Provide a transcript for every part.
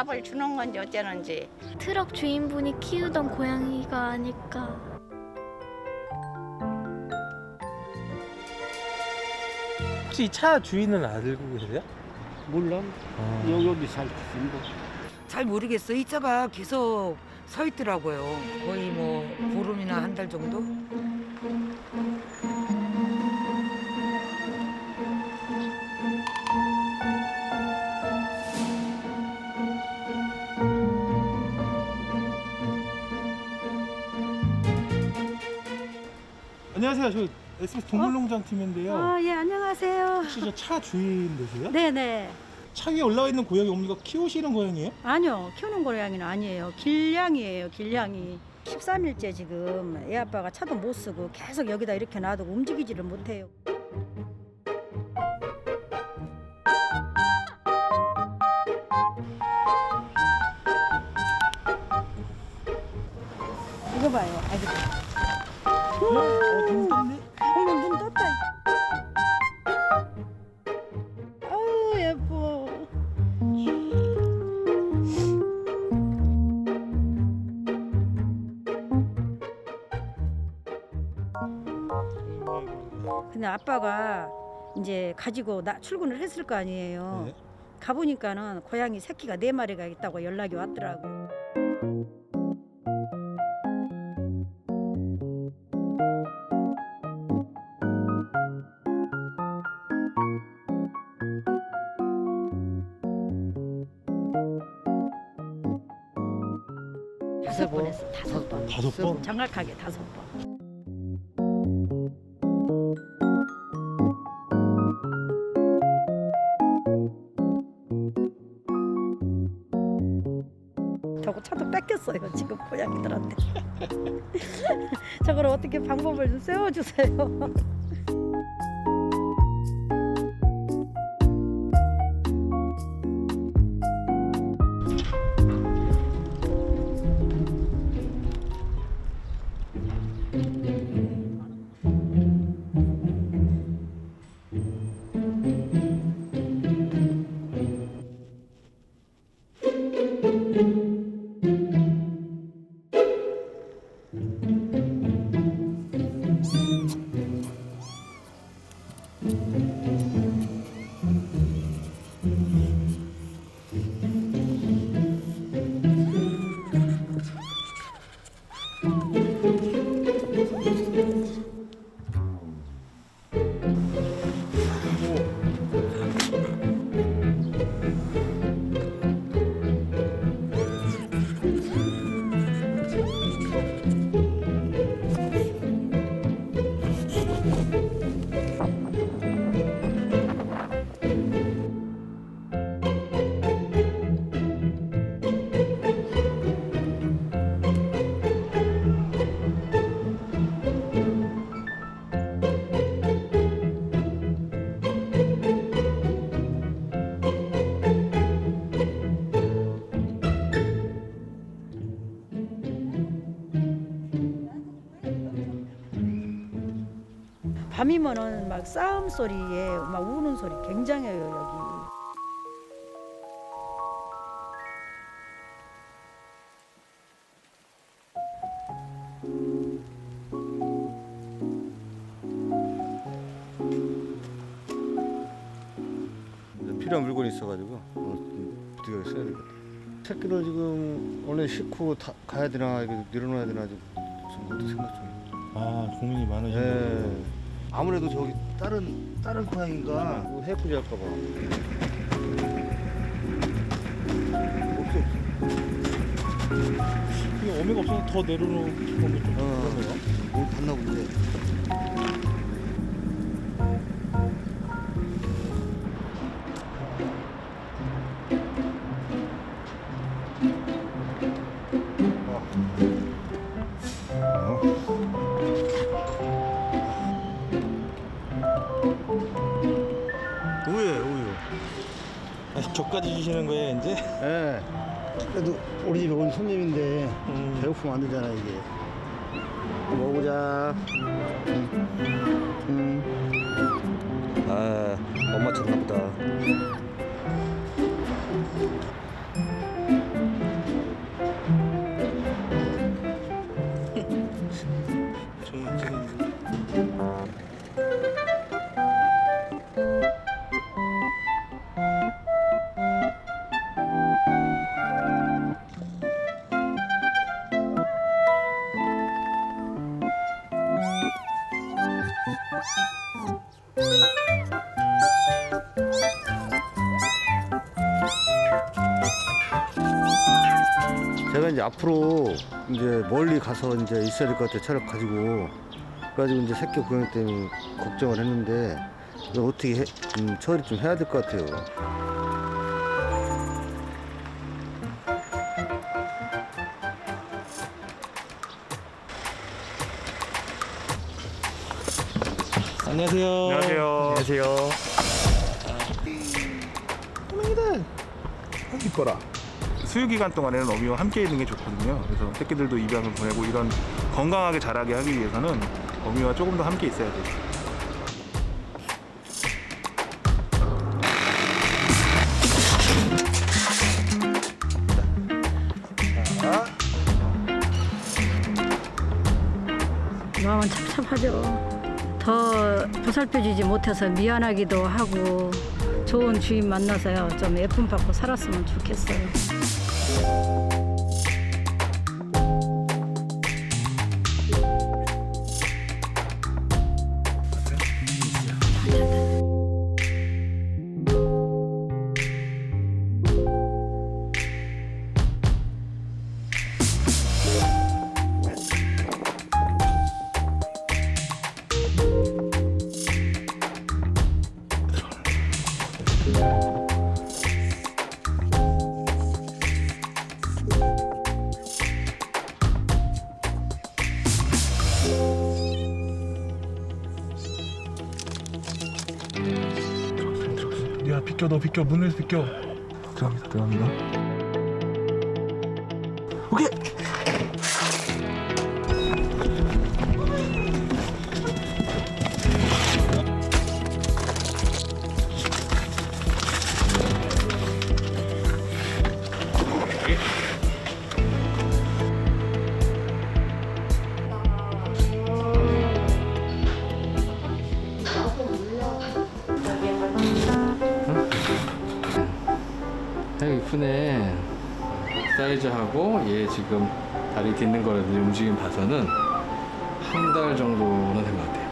밥을 주는 건지 어쩌는지 트럭 주인분이 키우던 고양이가 아닐까. 혹시 이 차 주인은 알고 계세요? 몰라. 아. 여기 어디 살지 뭐. 잘 모르겠어. 이 차가 계속 서 있더라고요. 거의 뭐 보름이나 한 달 정도? 안녕하세요. 저 SBS 동물농장 팀인데요. 아, 예, 안녕하세요. 혹시 저 차 주인 되세요? 네네. 차 위에 올라와 있는 고양이 뭡니까? 키우시는 고양이에요? 아니요, 키우는 고양이는 아니에요. 길냥이에요, 길냥이. 13일째 지금 애 아빠가 차도 못 쓰고 계속 여기다 이렇게 놔두고 움직이지를 못해요. 이거 봐요, 아이고. 어, 눈 떴네. 어머, 눈 떴다. 아우, 예뻐. 근데 아빠가 이제 가지고 나 출근을 했을 거 아니에요. 네. 가보니까는 고양이 새끼가 네 마리가 있다고 연락이 왔더라고요. 번 했어, 다섯 번. 다섯 번? 정확하게 다섯 번. 저거 차도 뺏겼어요 지금 고양이들한테. 저걸 어떻게 방법을 좀 세워주세요. 밤이면은 막 싸움 소리에 막 우는 소리 굉장해요 여기. 필요한 물건이 있어가지고 좀 부득이하게 써야 되겠다. 새끼를 지금 원래 싣고 다, 가야 되나 이거 내려놔야 되나 지금 그것도 생각 중이에요. 아, 고민이 많으신 예. 거예요. 아무래도 저기 다른 다른 고양이가 뭐 해꾸지 할까봐. 없어 없어. 이게 어미가 없어서 더 내려놓는 건좀 어. 그러네요. 뭘 봤나 본데. 주시는 거예요, 이제? 예. 그래도 우리 집에 온 손님인데 음. 배고프면 안 되잖아 이게. 먹어보자. 음. 음. 아, 엄마 찾나 보다. 제가 이제 앞으로 이제 멀리 가서 이제 있어야 될 것 같아요. 차를 가지고. 그래가지고 이제 새끼 고양 때문에 걱정을 했는데 어떻게 해, 음, 처리 좀 해야 될 것 같아요. 안녕하세요. 안녕하세요. 안녕하세요. 어머니들 이뻐라. 수유 기간 동안에는 어미와 함께 있는 게 좋거든요. 그래서 새끼들도 입양을 보내고 이런 건강하게 자라게 하기 위해서는 어미와 조금 더 함께 있어야 돼요. 마음은 찹찹하죠. 더 보살펴주지 못해서 미안하기도 하고 좋은 주인 만나서요. 좀 예쁨 받고 살았으면 좋겠어요. 비켜 문을 비켜. 들어갑니다 들어갑니다. 오케이. 사이즈하고 얘 지금 다리 딛는 거라든지 움직임 봐서는 한 달 정도는 된 것 같아요.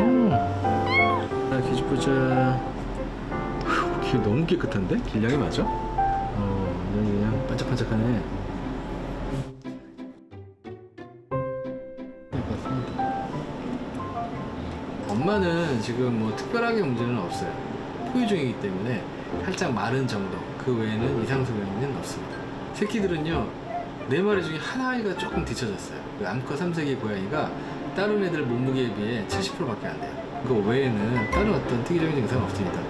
음. 자, 기지보자. 길 너무 깨끗한데? 길냥이 맞아? 어, 그냥 반짝반짝하네. 네. 엄마는 지금 뭐 특별하게 문제는 없어요. 포유 중이기 때문에 살짝 마른 정도. 그 외에는 이상 소견은 없습니다. 새끼들은요, 네 마리 중에 하나가 조금 뒤쳐졌어요. 그 암컷 삼색이 고양이가 다른 애들 몸무게에 비해 70%밖에 안 돼요. 그 외에는 다른 어떤 특이적인 증상은 없습니다.